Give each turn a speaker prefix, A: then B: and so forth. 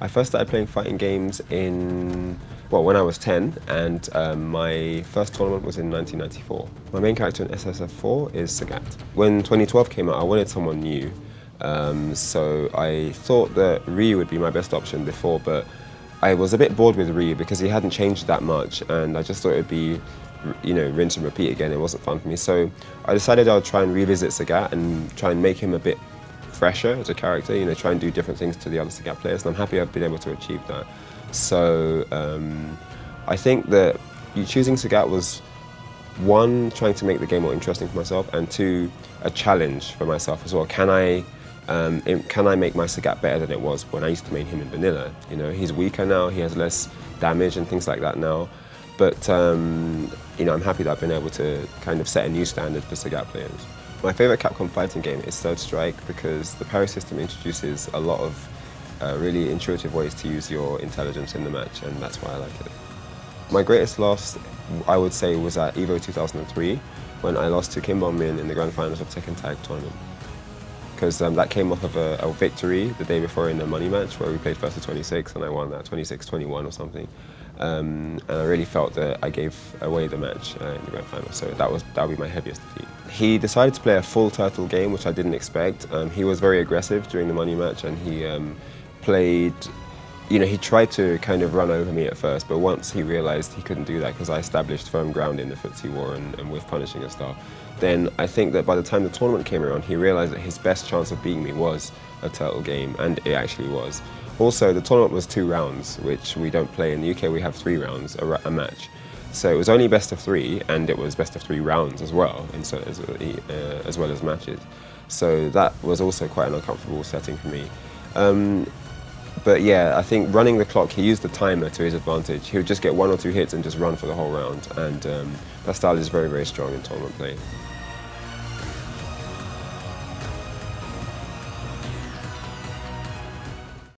A: I first started playing fighting games in, well, when I was 10, and um, my first tournament was in 1994. My main character in SSF4 is Sagat. When 2012 came out, I wanted someone new, um, so I thought that Ryu would be my best option before, but I was a bit bored with Ryu because he hadn't changed that much, and I just thought it would be you know, rinse and repeat again. It wasn't fun for me. So I decided I would try and revisit Sagat and try and make him a bit fresher as a character, you know, try and do different things to the other Sagat players, and I'm happy I've been able to achieve that. So um, I think that choosing Sagat was one, trying to make the game more interesting for myself, and two, a challenge for myself as well. Can I um, can I make my Sagat better than it was when I used to main him in vanilla? You know, he's weaker now, he has less damage and things like that now. But um, you know, I'm happy that I've been able to kind of set a new standard for Sagat players. My favourite Capcom fighting game is Third Strike because the parry system introduces a lot of uh, really intuitive ways to use your intelligence in the match, and that's why I like it. My greatest loss, I would say, was at EVO 2003 when I lost to Kim Bum Min in the grand finals of Tekken Tag tournament. Because um, that came off of a, a, victory the day before in the money match where we played first to 26 and I won that 26-21 or something. Um, and I really felt that I gave away the match uh, in the grand final, so that was that would be my heaviest defeat. He decided to play a full turtle game, which I didn't expect. Um, he was very aggressive during the money match, and he um, played. You know, he tried to kind of run over me at first, but once he realised he couldn't do that because I established firm ground in the footsie war and, and with punishing and stuff, then I think that by the time the tournament came around, he realised that his best chance of beating me was a turtle game, and it actually was. Also, the tournament was two rounds, which we don't play in the UK. We have three rounds, a, a match. So it was only best of three, and it was best of three rounds as well, and so, as, uh, as, well as matches. So that was also quite an uncomfortable setting for me. Um, but yeah, I think running the clock, he used the timer to his advantage. He would just get one or two hits and just run for the whole round, and um, that style is very, very strong in tournament play.